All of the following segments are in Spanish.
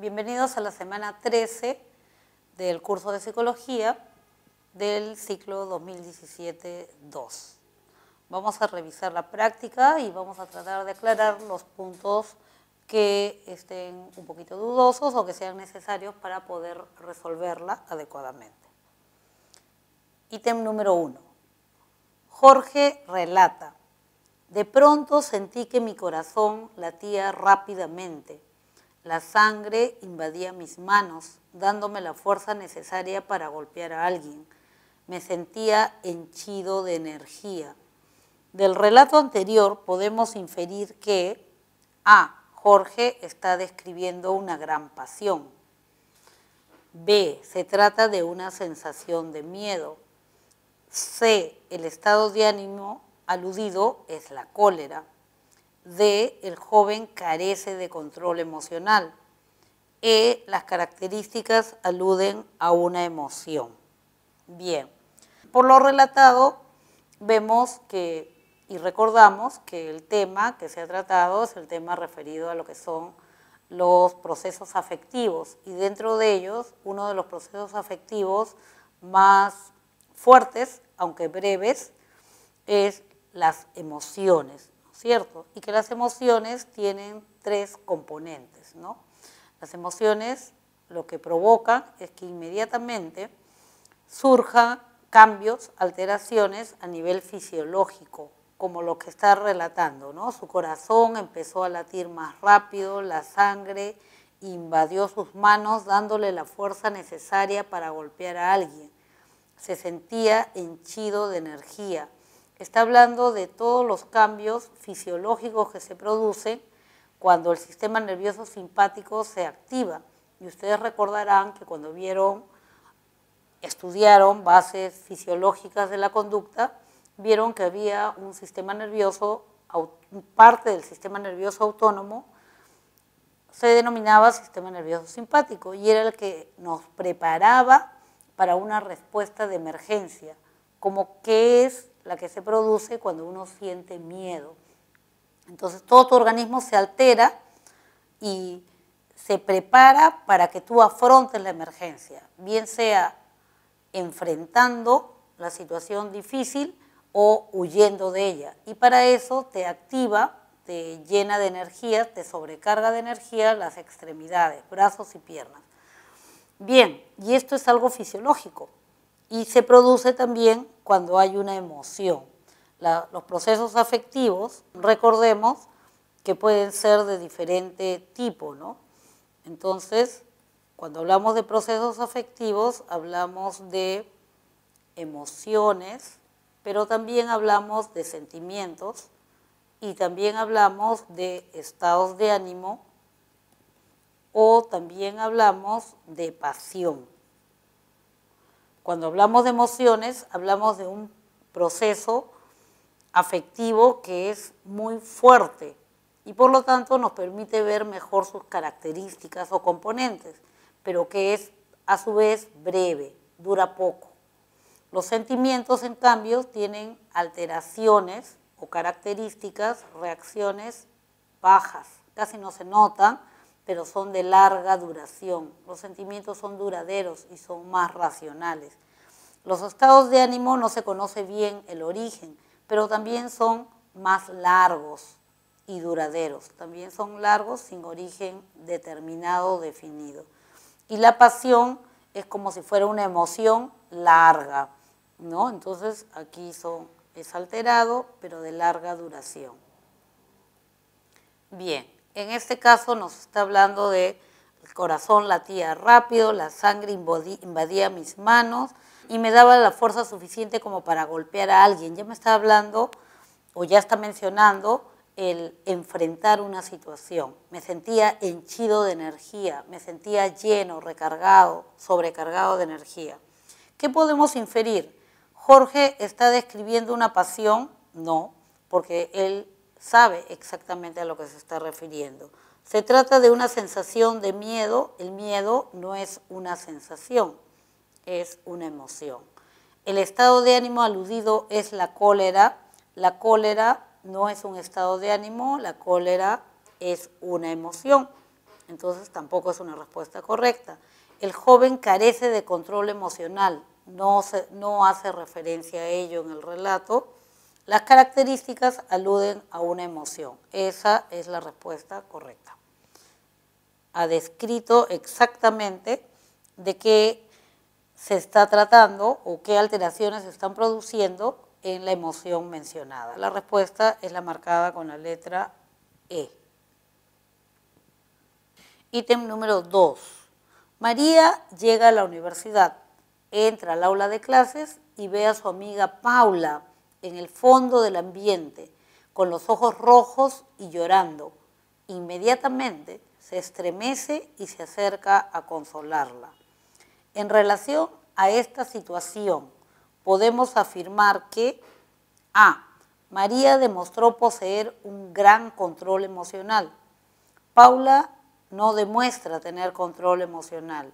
Bienvenidos a la semana 13 del curso de psicología del ciclo 2017-2. Vamos a revisar la práctica y vamos a tratar de aclarar los puntos que estén un poquito dudosos o que sean necesarios para poder resolverla adecuadamente. Ítem número uno. Jorge relata. De pronto sentí que mi corazón latía rápidamente. La sangre invadía mis manos, dándome la fuerza necesaria para golpear a alguien. Me sentía henchido de energía. Del relato anterior podemos inferir que A. Jorge está describiendo una gran pasión. B. Se trata de una sensación de miedo. C. El estado de ánimo aludido es la cólera. D. El joven carece de control emocional. E. Las características aluden a una emoción. Bien, por lo relatado vemos que y recordamos que el tema que se ha tratado es el tema referido a lo que son los procesos afectivos y dentro de ellos uno de los procesos afectivos más fuertes, aunque breves, es las emociones, ¿no es cierto? Y que las emociones tienen tres componentes, ¿no? Las emociones lo que provocan es que inmediatamente surjan cambios, alteraciones a nivel fisiológico, como lo que está relatando, ¿no? Su corazón empezó a latir más rápido, la sangre invadió sus manos dándole la fuerza necesaria para golpear a alguien. Se sentía henchido de energía, está hablando de todos los cambios fisiológicos que se producen cuando el sistema nervioso simpático se activa. Y ustedes recordarán que cuando vieron, estudiaron bases fisiológicas de la conducta, vieron que había un sistema nervioso, parte del sistema nervioso autónomo, se denominaba sistema nervioso simpático y era el que nos preparaba para una respuesta de emergencia, como qué es la que se produce cuando uno siente miedo. Entonces todo tu organismo se altera y se prepara para que tú afrontes la emergencia, bien sea enfrentando la situación difícil o huyendo de ella. Y para eso te activa, te llena de energía, te sobrecarga de energía las extremidades, brazos y piernas. Bien, y esto es algo fisiológico y se produce también cuando hay una emoción. los procesos afectivos, recordemos que pueden ser de diferente tipo, ¿no? Entonces, cuando hablamos de procesos afectivos, hablamos de emociones, pero también hablamos de sentimientos y también hablamos de estados de ánimo o también hablamos de pasión. Cuando hablamos de emociones, hablamos de un proceso afectivo que es muy fuerte y por lo tanto nos permite ver mejor sus características o componentes, pero que es a su vez breve, dura poco. Los sentimientos, en cambio, tienen alteraciones o características, reacciones bajas, casi no se notan, pero son de larga duración. Los sentimientos son duraderos y son más racionales. Los estados de ánimo no se conoce bien el origen, pero también son más largos y duraderos. También son largos sin origen determinado o definido. Y la pasión es como si fuera una emoción larga, ¿no? Entonces aquí son, es alterado, pero de larga duración. Bien, en este caso nos está hablando de el corazón latía rápido, la sangre invadía mis manos y me daba la fuerza suficiente como para golpear a alguien. Ya me está hablando o ya está mencionando el enfrentar una situación. Me sentía henchido de energía, me sentía lleno, recargado, sobrecargado de energía. ¿Qué podemos inferir? ¿Jorge está describiendo una pasión? No, porque él sabe exactamente a lo que se está refiriendo. Se trata de una sensación de miedo. El miedo no es una sensación, es una emoción. El estado de ánimo aludido es la cólera. La cólera no es un estado de ánimo, la cólera es una emoción. Entonces tampoco es una respuesta correcta. El joven carece de control emocional, no, no hace referencia a ello en el relato. Las características aluden a una emoción. Esa es la respuesta correcta. Ha descrito exactamente de qué se está tratando o qué alteraciones se están produciendo en la emoción mencionada. La respuesta es la marcada con la letra E. Ítem número 2. María llega a la universidad, entra al aula de clases y ve a su amiga Paula en el fondo del ambiente, con los ojos rojos y llorando. Inmediatamente se estremece y se acerca a consolarla. En relación a esta situación, podemos afirmar que A. María demostró poseer un gran control emocional. Paula no demuestra tener control emocional.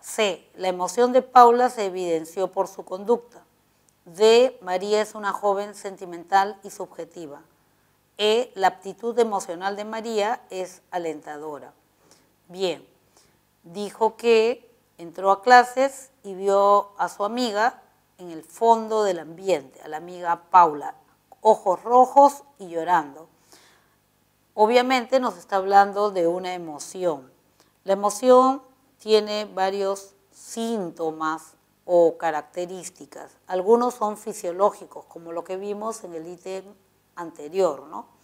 C. La emoción de Paula se evidenció por su conducta. D. María es una joven sentimental y subjetiva. E. La aptitud emocional de María es alentadora. Bien, dijo que entró a clases y vio a su amiga en el fondo del ambiente, a la amiga Paula, ojos rojos y llorando. Obviamente nos está hablando de una emoción. La emoción tiene varios síntomas o características. Algunos son fisiológicos, como lo que vimos en el ítem anterior, ¿no?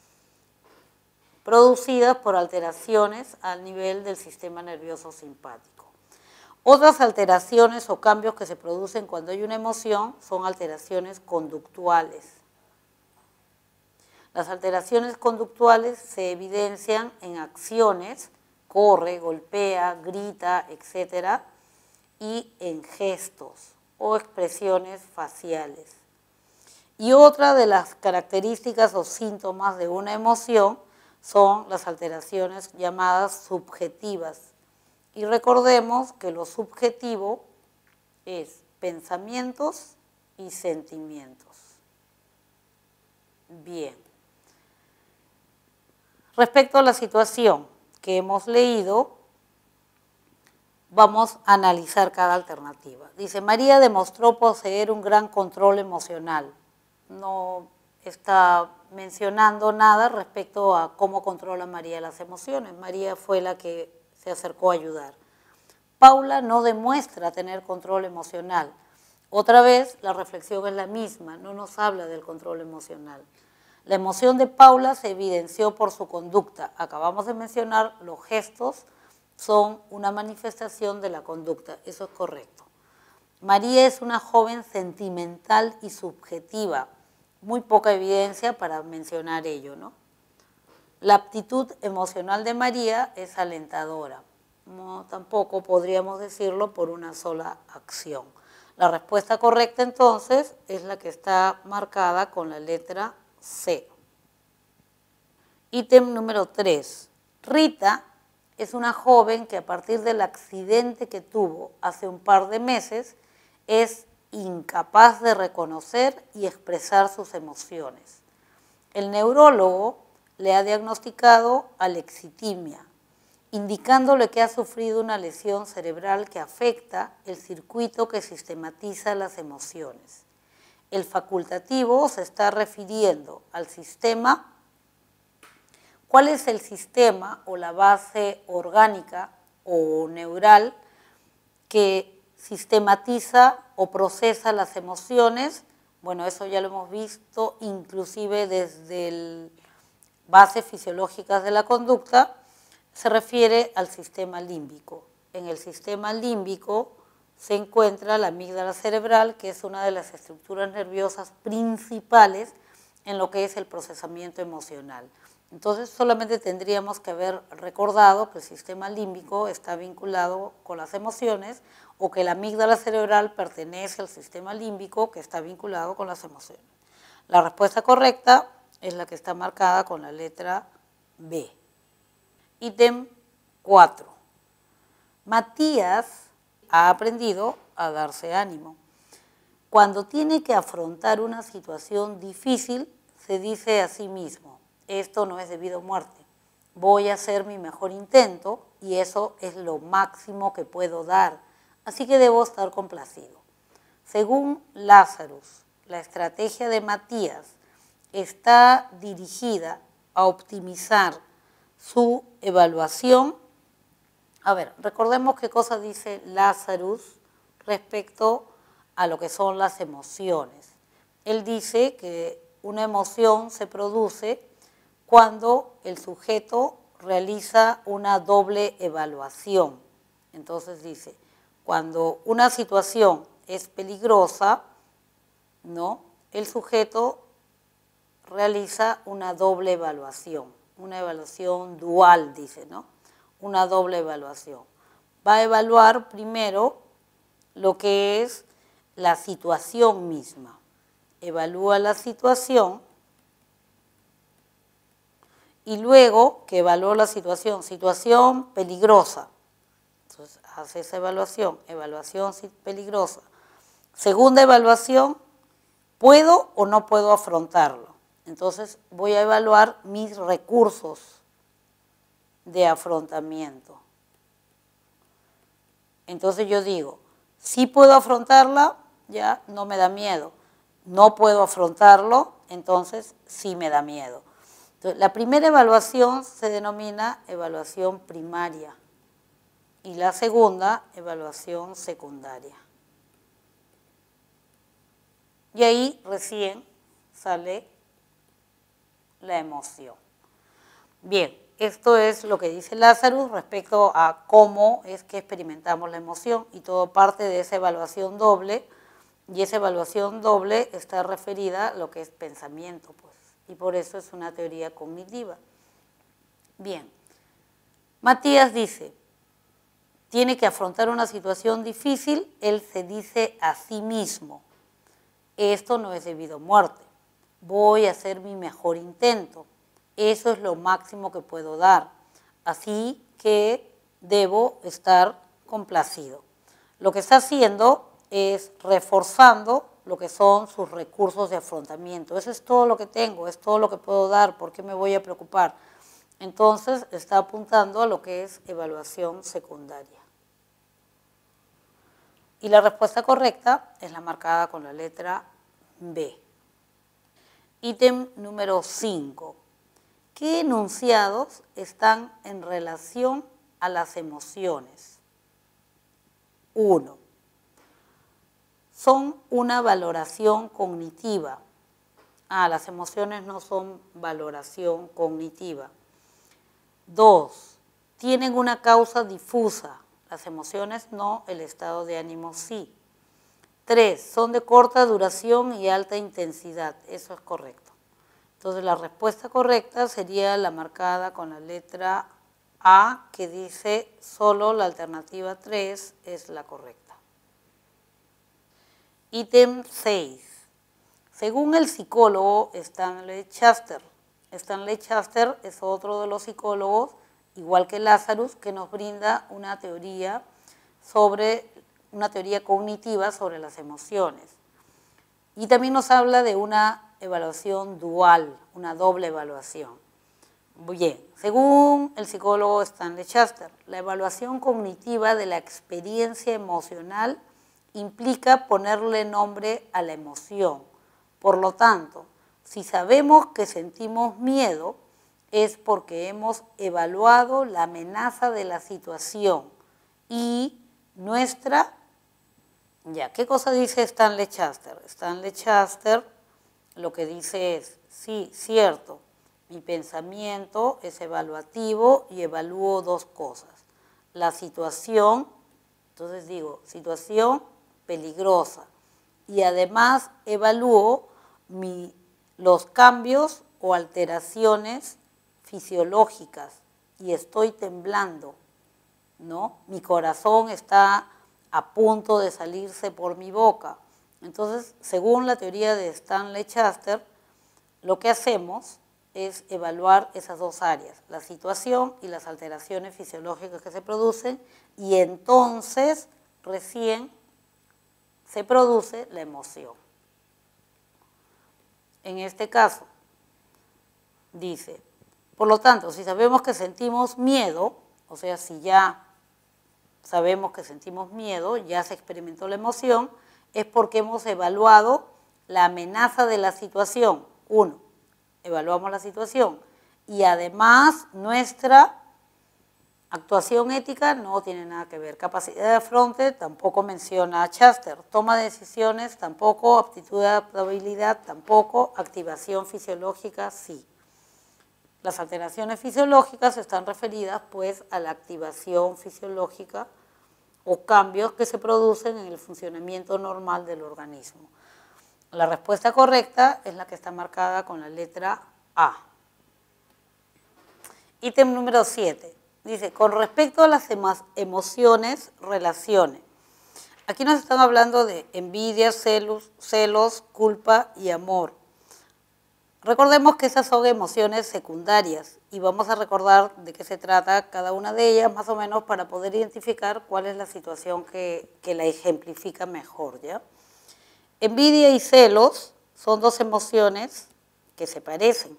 producidas por alteraciones al nivel del sistema nervioso simpático. Otras alteraciones o cambios que se producen cuando hay una emoción son alteraciones conductuales. Las alteraciones conductuales se evidencian en acciones, corre, golpea, grita, etc., y en gestos o expresiones faciales. Y otra de las características o síntomas de una emoción son las alteraciones llamadas subjetivas, y recordemos que lo subjetivo es pensamientos y sentimientos. Bien. Respecto a la situación que hemos leído, vamos a analizar cada alternativa. Dice, María demostró poseer un gran control emocional. No está mencionando nada respecto a cómo controla María las emociones. María fue la que se acercó a ayudar. Paula no demuestra tener control emocional. Otra vez, la reflexión es la misma, no nos habla del control emocional. La emoción de Paula se evidenció por su conducta. Acabamos de mencionar, los gestos son una manifestación de la conducta, eso es correcto. María es una joven sentimental y subjetiva, muy poca evidencia para mencionar ello, ¿no? La aptitud emocional de María es alentadora. No, tampoco podríamos decirlo por una sola acción. La respuesta correcta entonces es la que está marcada con la letra C. Ítem número 3. Rita es una joven que a partir del accidente que tuvo hace un par de meses es incapaz de reconocer y expresar sus emociones. El neurólogo le ha diagnosticado alexitimia, indicándole que ha sufrido una lesión cerebral que afecta el circuito que sistematiza las emociones. El facultativo se está refiriendo al sistema. ¿Cuál es el sistema o la base orgánica o neural que sistematiza o procesa las emociones? Bueno, eso ya lo hemos visto inclusive desde bases fisiológicas de la conducta, se refiere al sistema límbico. En el sistema límbico se encuentra la amígdala cerebral, que es una de las estructuras nerviosas principales en lo que es el procesamiento emocional. Entonces solamente tendríamos que haber recordado que el sistema límbico está vinculado con las emociones o que la amígdala cerebral pertenece al sistema límbico que está vinculado con las emociones. La respuesta correcta es la que está marcada con la letra B. Ítem 4. Matías ha aprendido a darse ánimo. Cuando tiene que afrontar una situación difícil, se dice a sí mismo, esto no es debido a muerte, voy a hacer mi mejor intento y eso es lo máximo que puedo dar. Así que debo estar complacido. Según Lazarus, la estrategia de Matías está dirigida a optimizar su evaluación. A ver, recordemos qué cosa dice Lazarus respecto a lo que son las emociones. Él dice que una emoción se produce cuando el sujeto realiza una doble evaluación. Entonces dice, cuando una situación es peligrosa, ¿no? El sujeto realiza una doble evaluación, una evaluación dual, dice, ¿no? Una doble evaluación. Va a evaluar primero lo que es la situación misma. Evalúa la situación y luego que evaluó la situación, situación peligrosa. Entonces hace esa evaluación, evaluación peligrosa. Segunda evaluación, ¿puedo o no puedo afrontarlo? Entonces voy a evaluar mis recursos de afrontamiento. Entonces yo digo, si puedo afrontarla, ya no me da miedo. No puedo afrontarlo, entonces sí me da miedo. La primera evaluación se denomina evaluación primaria y la segunda, evaluación secundaria. Y ahí recién sale la emoción. Bien, esto es lo que dice Lázaro respecto a cómo es que experimentamos la emoción y todo parte de esa evaluación doble y esa evaluación doble está referida a lo que es pensamiento, pues, y por eso es una teoría cognitiva. Bien, Matías dice, tiene que afrontar una situación difícil, él se dice a sí mismo, esto no es debido a muerte, voy a hacer mi mejor intento, eso es lo máximo que puedo dar, así que debo estar complacido. Lo que está haciendo es reforzando lo que son sus recursos de afrontamiento. Eso es todo lo que tengo, es todo lo que puedo dar, ¿por qué me voy a preocupar? Entonces está apuntando a lo que es evaluación secundaria. Y la respuesta correcta es la marcada con la letra B. Ítem número 5. ¿Qué enunciados están en relación a las emociones? 1. Son una valoración cognitiva. Ah, las emociones no son valoración cognitiva. 2. Tienen una causa difusa las emociones no, el estado de ánimo sí. Tres, son de corta duración y alta intensidad. Eso es correcto. Entonces la respuesta correcta sería la marcada con la letra A, que dice solo la alternativa 3 es la correcta. Ítem 6. Según el psicólogo Stanley Chaster, Stanley Chaster es otro de los psicólogos igual que Lazarus, que nos brinda una teoría sobre una teoría cognitiva sobre las emociones. Y también nos habla de una evaluación dual, una doble evaluación. Bien, según el psicólogo Stanley Chaster, la evaluación cognitiva de la experiencia emocional implica ponerle nombre a la emoción. Por lo tanto, si sabemos que sentimos miedo, es porque hemos evaluado la amenaza de la situación y nuestra... Ya, ¿qué cosa dice Stanley Chaster? Stanley Chaster lo que dice es, sí, cierto, mi pensamiento es evaluativo y evalúo dos cosas. La situación, entonces digo, situación peligrosa. Y además evalúo los cambios o alteraciones fisiológicas y estoy temblando, ¿no? Mi corazón está a punto de salirse por mi boca. Entonces, según la teoría de Stanley Chaster, lo que hacemos es evaluar esas dos áreas, la situación y las alteraciones fisiológicas que se producen, y entonces recién se produce la emoción. En este caso, dice, Por lo tanto, si sabemos que sentimos miedo, o sea, si ya sabemos que sentimos miedo, ya se experimentó la emoción, es porque hemos evaluado la amenaza de la situación. Uno, evaluamos la situación. Y además nuestra actuación ética no tiene nada que ver. Capacidad de afronte tampoco menciona a Chaster. Toma de decisiones tampoco. Aptitud de adaptabilidad tampoco. Activación fisiológica sí. Las alteraciones fisiológicas están referidas pues a la activación fisiológica o cambios que se producen en el funcionamiento normal del organismo. La respuesta correcta es la que está marcada con la letra A. Ítem número 7. Dice, con respecto a las emociones, relaciones. Aquí nos están hablando de envidia, celos, celos, culpa y amor. Recordemos que esas son emociones secundarias y vamos a recordar de qué se trata cada una de ellas más o menos para poder identificar cuál es la situación que, que la ejemplifica mejor. ¿ya? Envidia y celos son dos emociones que se parecen.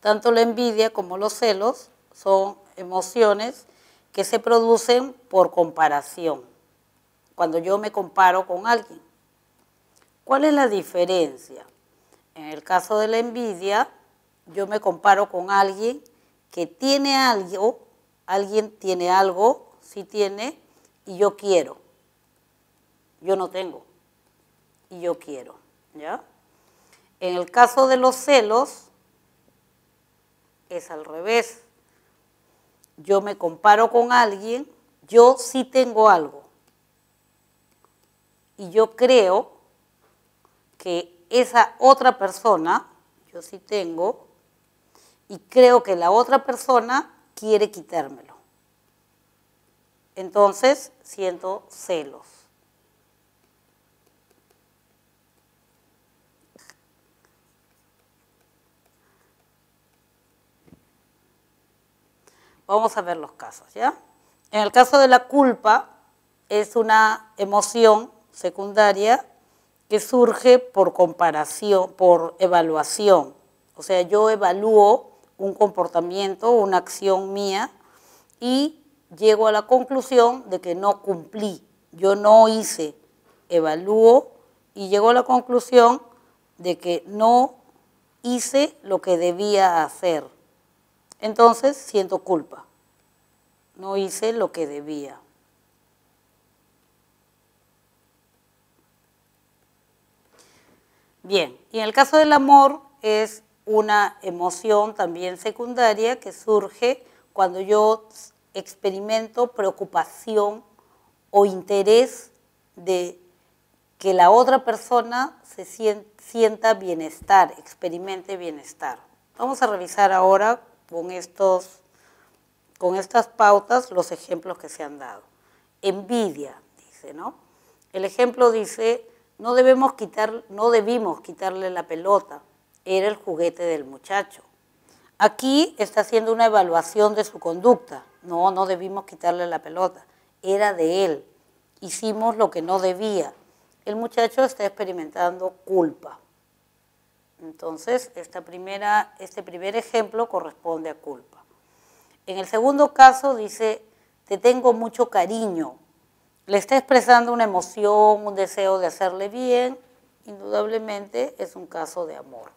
Tanto la envidia como los celos son emociones que se producen por comparación, cuando yo me comparo con alguien. ¿Cuál es la diferencia? En el caso de la envidia, yo me comparo con alguien que tiene algo, alguien tiene algo, sí tiene, y yo quiero. Yo no tengo, y yo quiero. ¿ya? En el caso de los celos, es al revés. Yo me comparo con alguien, yo sí tengo algo. Y yo creo que esa otra persona, yo sí tengo, y creo que la otra persona quiere quitármelo. Entonces siento celos. Vamos a ver los casos, ¿ya? En el caso de la culpa, es una emoción secundaria que surge por comparación, por evaluación. O sea, yo evalúo un comportamiento, una acción mía y llego a la conclusión de que no cumplí, yo no hice, evalúo y llego a la conclusión de que no hice lo que debía hacer. Entonces siento culpa, no hice lo que debía. Bien, y en el caso del amor es una emoción también secundaria que surge cuando yo experimento preocupación o interés de que la otra persona se sienta bienestar, experimente bienestar. Vamos a revisar ahora con, estos, con estas pautas los ejemplos que se han dado. Envidia, dice, ¿no? El ejemplo dice, no, debemos quitar, no debimos quitarle la pelota, era el juguete del muchacho. Aquí está haciendo una evaluación de su conducta. No, no debimos quitarle la pelota, era de él. Hicimos lo que no debía. El muchacho está experimentando culpa. Entonces, esta primera, este primer ejemplo corresponde a culpa. En el segundo caso dice, te tengo mucho cariño, le está expresando una emoción, un deseo de hacerle bien, indudablemente es un caso de amor.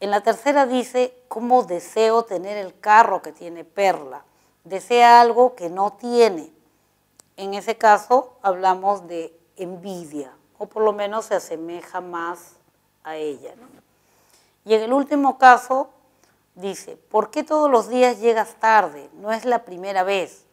En la tercera dice, ¿cómo deseo tener el carro que tiene Perla? Desea algo que no tiene. En ese caso hablamos de envidia, o por lo menos se asemeja más a ella. Y en el último caso dice, ¿por qué todos los días llegas tarde? No es la primera vez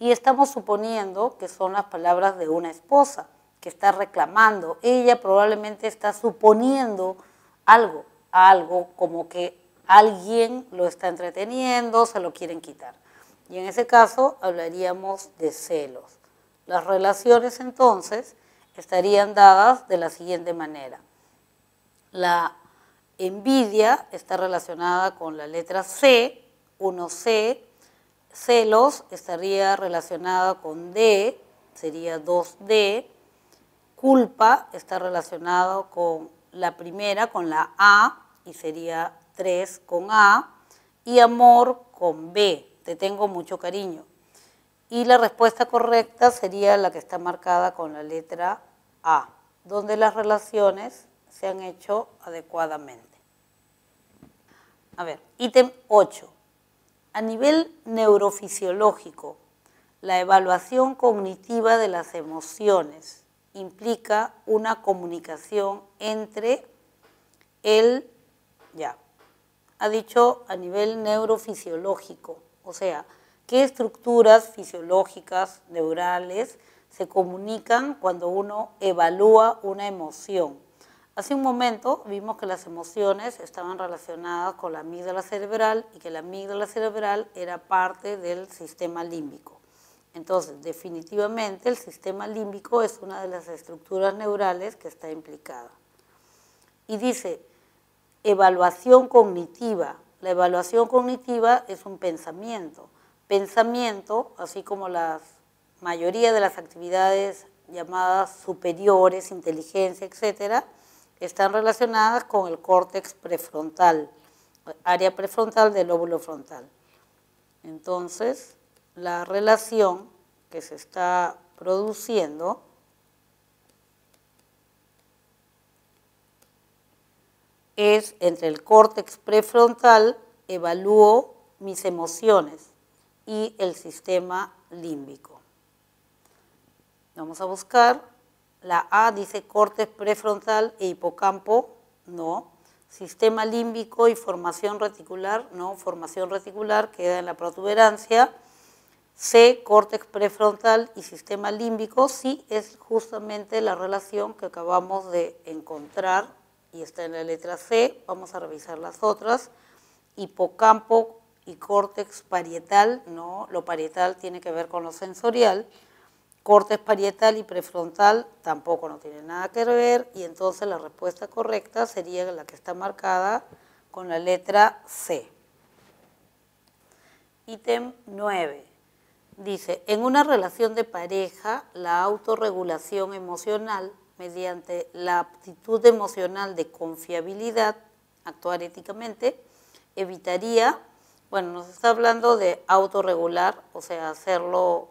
y estamos suponiendo que son las palabras de una esposa que está reclamando. Ella probablemente está suponiendo algo, algo como que alguien lo está entreteniendo, se lo quieren quitar. Y en ese caso hablaríamos de celos. Las relaciones entonces estarían dadas de la siguiente manera. La envidia está relacionada con la letra C, 1C, Celos estaría relacionada con D, sería 2D. Culpa está relacionado con la primera, con la A, y sería 3 con A. Y amor con B, te tengo mucho cariño. Y la respuesta correcta sería la que está marcada con la letra A, donde las relaciones se han hecho adecuadamente. A ver, ítem 8. A nivel neurofisiológico, la evaluación cognitiva de las emociones implica una comunicación entre el, ya, ha dicho a nivel neurofisiológico, o sea, qué estructuras fisiológicas, neurales, se comunican cuando uno evalúa una emoción. Hace un momento vimos que las emociones estaban relacionadas con la amígdala cerebral y que la amígdala cerebral era parte del sistema límbico. Entonces, definitivamente el sistema límbico es una de las estructuras neurales que está implicada. Y dice, evaluación cognitiva. La evaluación cognitiva es un pensamiento. Pensamiento, así como la mayoría de las actividades llamadas superiores, inteligencia, etcétera, están relacionadas con el córtex prefrontal, área prefrontal del lóbulo frontal. Entonces, la relación que se está produciendo es entre el córtex prefrontal, evalúo mis emociones, y el sistema límbico. Vamos a buscar, la A dice córtex prefrontal e hipocampo, no. Sistema límbico y formación reticular, no. Formación reticular queda en la protuberancia. C, córtex prefrontal y sistema límbico, sí es justamente la relación que acabamos de encontrar y está en la letra C. Vamos a revisar las otras. Hipocampo y córtex parietal, no, lo parietal tiene que ver con lo sensorial. Córtex parietal y prefrontal tampoco no tienen nada que ver y entonces la respuesta correcta sería la que está marcada con la letra C. Ítem 9. Dice, en una relación de pareja, la autorregulación emocional mediante la aptitud emocional de confiabilidad, actuar éticamente, evitaría, bueno, nos está hablando de autorregular, o sea, hacerlo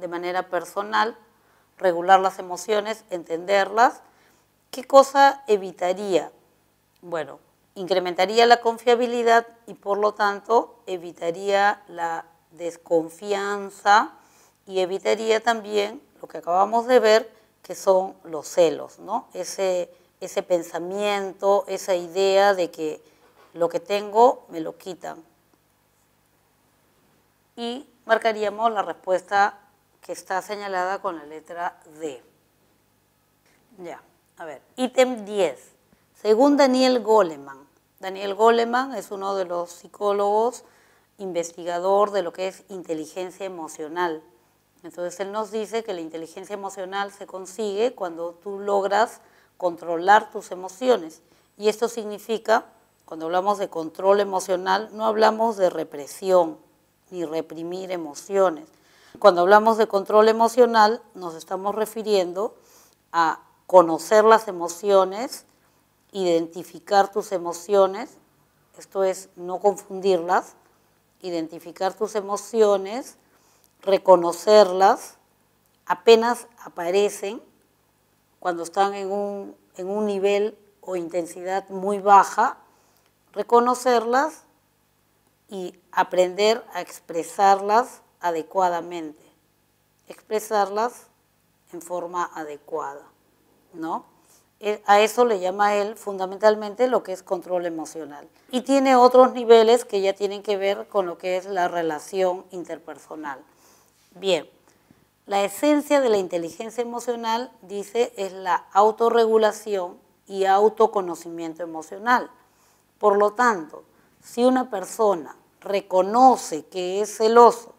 de manera personal, regular las emociones, entenderlas. ¿Qué cosa evitaría? Bueno, incrementaría la confiabilidad y por lo tanto evitaría la desconfianza y evitaría también lo que acabamos de ver, que son los celos, ¿no? Ese, ese pensamiento, esa idea de que lo que tengo me lo quitan. Y marcaríamos la respuesta que está señalada con la letra D. Ya, a ver, ítem 10. Según Daniel Goleman, Daniel Goleman es uno de los psicólogos investigador de lo que es inteligencia emocional. Entonces él nos dice que la inteligencia emocional se consigue cuando tú logras controlar tus emociones. Y esto significa, cuando hablamos de control emocional, no hablamos de represión ni reprimir emociones. Cuando hablamos de control emocional, nos estamos refiriendo a conocer las emociones, identificar tus emociones, esto es no confundirlas, identificar tus emociones, reconocerlas, apenas aparecen cuando están en un, en un nivel o intensidad muy baja, reconocerlas y aprender a expresarlas adecuadamente, expresarlas en forma adecuada, ¿no? Eh, a eso le llama él fundamentalmente lo que es control emocional. Y tiene otros niveles que ya tienen que ver con lo que es la relación interpersonal. Bien, la esencia de la inteligencia emocional, dice, es la autorregulación y autoconocimiento emocional. Por lo tanto, si una persona reconoce que es celoso,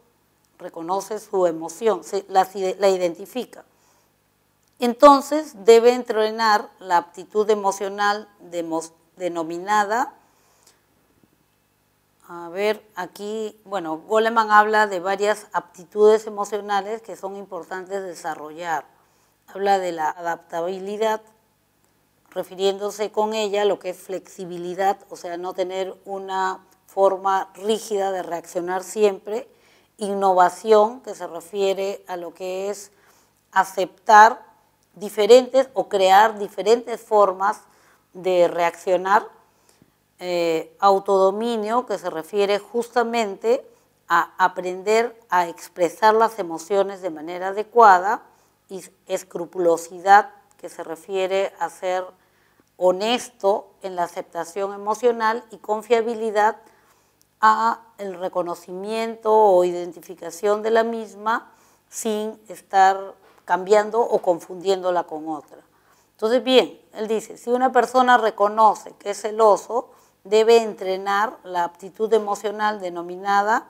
reconoce su emoción, la, identifica, entonces debe entrenar la aptitud emocional denominada, a ver, aquí, bueno, Goleman habla de varias aptitudes emocionales que son importantes desarrollar. Habla de la adaptabilidad, refiriéndose con ella a lo que es flexibilidad, o sea, no tener una forma rígida de reaccionar siempre, innovación, que se refiere a lo que es aceptar diferentes o crear diferentes formas de reaccionar, eh, autodominio, que se refiere justamente a aprender a expresar las emociones de manera adecuada, y escrupulosidad, que se refiere a ser honesto en la aceptación emocional y confiabilidad a el reconocimiento o identificación de la misma sin estar cambiando o confundiéndola con otra. Entonces, bien, él dice, si una persona reconoce que es celoso, debe entrenar la aptitud emocional denominada,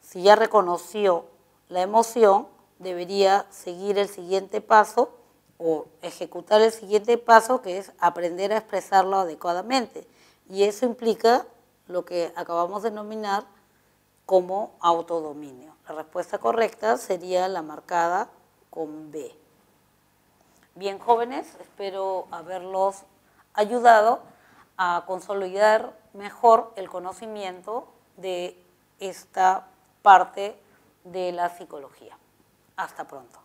si ya reconoció la emoción, debería seguir el siguiente paso o ejecutar el siguiente paso, que es aprender a expresarlo adecuadamente. Y eso implica lo que acabamos de denominar como autodominio. La respuesta correcta sería la marcada con B. Bien, jóvenes, espero haberlos ayudado a consolidar mejor el conocimiento de esta parte de la psicología. Hasta pronto.